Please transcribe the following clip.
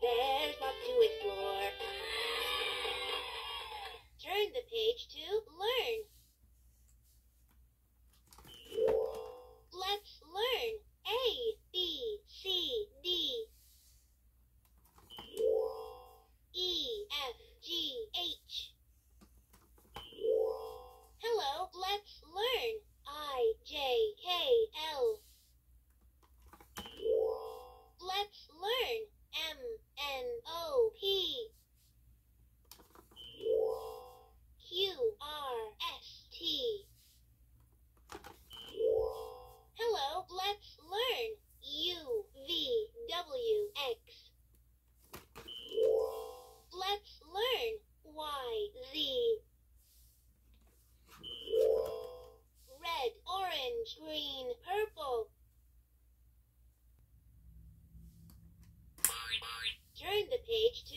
there's lots to explore. the page to